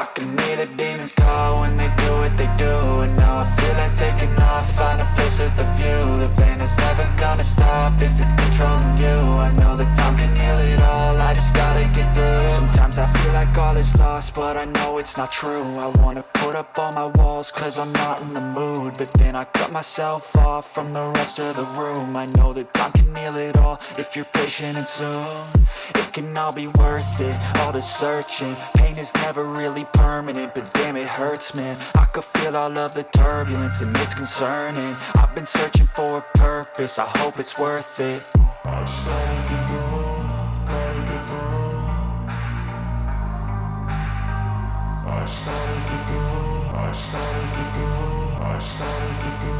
I can hear the demons call when they do what they do And now I feel like taking off, find a place with a view. The pain is never gonna stop if it's controlling you. I know that time can heal it all, I just gotta get through. Sometimes I feel like all is lost, but I know it's not true. I wanna put up all my walls cause I'm not in the mood But then I cut myself off from the rest of the room. I know that time can if you're patient and soon It can all be worth it, all the searching Pain is never really permanent, but damn it hurts man. I could feel all of the turbulence and it's concerning. I've been searching for a purpose, I hope it's worth it. I gotta get through I gotta get through, I just gotta get